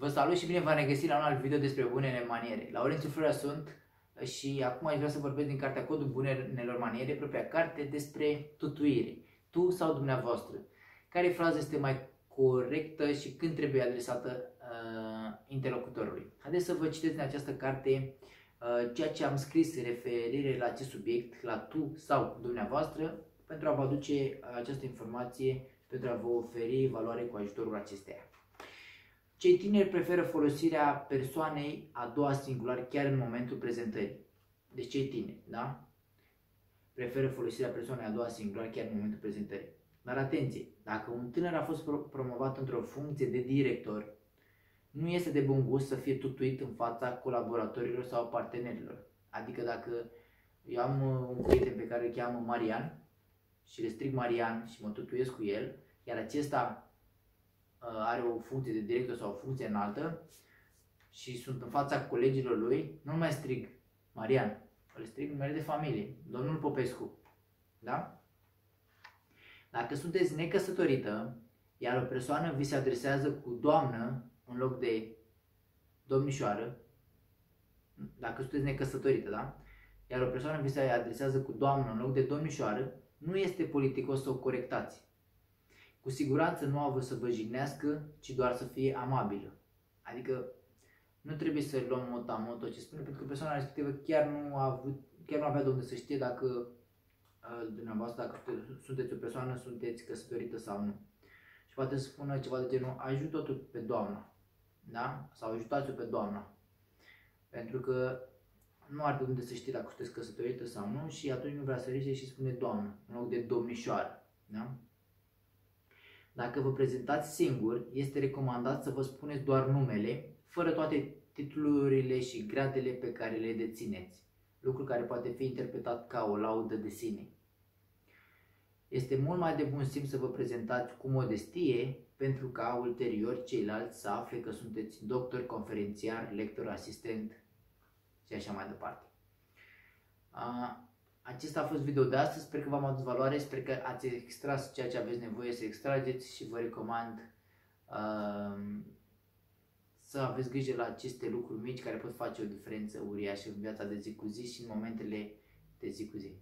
Vă salut și bine v-am regăsit la un alt video despre bunele maniere. Laurențiu Florea sunt și acum aș vrea să vorbesc din cartea Codul Bunelor Maniere, propria carte despre tutuire. Tu sau dumneavoastră. Care frază este mai corectă și când trebuie adresată uh, interlocutorului. Haideți să vă citeți în această carte uh, ceea ce am scris referire la acest subiect, la tu sau dumneavoastră, pentru a vă aduce această informație, pentru a vă oferi valoare cu ajutorul acesteia. Cei tineri preferă folosirea persoanei a doua singular chiar în momentul prezentării. Deci cei tineri, da? Preferă folosirea persoanei a doua singular chiar în momentul prezentării. Dar atenție, dacă un tânăr a fost promovat într-o funcție de director, nu este de bun gust să fie tutuit în fața colaboratorilor sau partenerilor. Adică dacă eu am uh, un prieten pe care îl cheamă Marian și le stric Marian și mă tutuiesc cu el, iar acesta Uh, are o funcție de director sau o funcție înaltă și sunt în fața colegilor lui, nu mai strig Marian, îl strig numele de familie, domnul Popescu. Da? Dacă sunteți necăsătorită, iar o persoană vi se adresează cu doamnă în loc de domnișoară, dacă sunteți necăsătorită, da? Iar o persoană vi se adresează cu doamnă în loc de domnișoară, nu este politicos să o corectați. Cu siguranță nu a vrut să vă jignească, ci doar să fie amabilă. Adică nu trebuie să luăm moto ce spune, pentru că persoana respectivă chiar nu a avut, chiar nu avea de unde să știe dacă uh, dumneavoastră, dacă sunteți o persoană, sunteți căsătorită sau nu. Și poate să spună ceva de genul, ajută totul pe doamna, da? Sau ajutați-o pe doamna. Pentru că nu are de unde să știe dacă sunteți căsătorită sau nu și atunci nu vrea să riște și spune doamnă, în loc de domnișoară, da? Dacă vă prezentați singur, este recomandat să vă spuneți doar numele, fără toate titlurile și gradele pe care le dețineți, lucru care poate fi interpretat ca o laudă de sine. Este mult mai de bun simț să vă prezentați cu modestie pentru ca ulterior ceilalți să afle că sunteți doctor, conferențiar, lector, asistent și așa mai departe. Acesta a fost video de astăzi, sper că v-am adus valoare, sper că ați extras ceea ce aveți nevoie să extrageți și vă recomand uh, să aveți grijă la aceste lucruri mici care pot face o diferență uriașă în viața de zi cu zi și în momentele de zi cu zi.